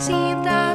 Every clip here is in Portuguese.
cinta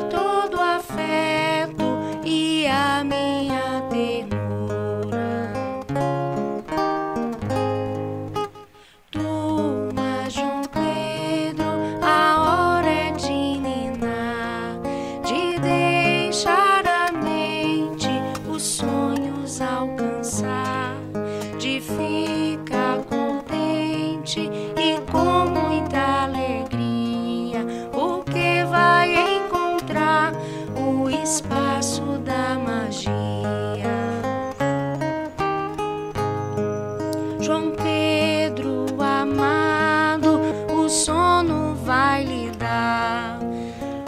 João Pedro amado, o sono vai lhe dar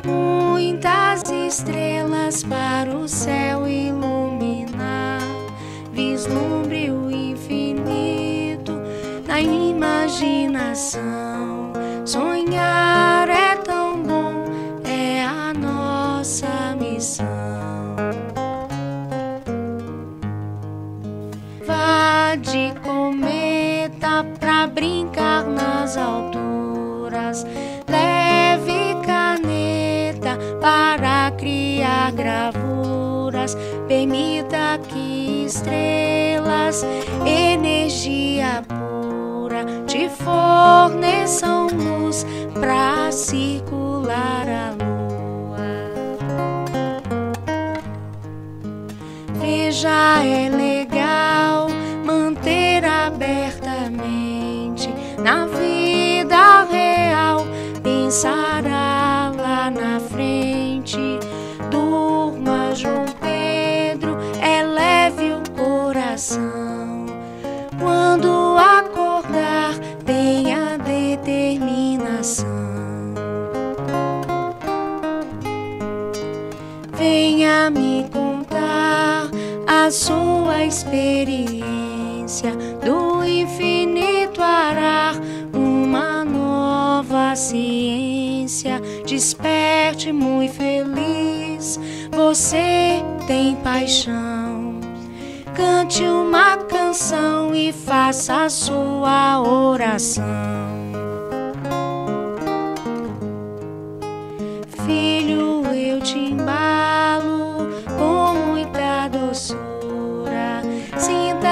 muitas estrelas para o céu iluminar. Vislumbre o infinito na imaginação. Brincar nas alturas. Leve caneta para criar gravuras. Permita que estrelas, energia pura, te forneçam luz Pensará lá na frente. Durma, João Pedro, eleve o coração. Quando acordar, tenha determinação. Venha me contar a sua experiência do infinito arar, paciência, desperte muito feliz. Você tem paixão. Cante uma canção e faça a sua oração. Filho, eu te embalo com muita doçura. Sinta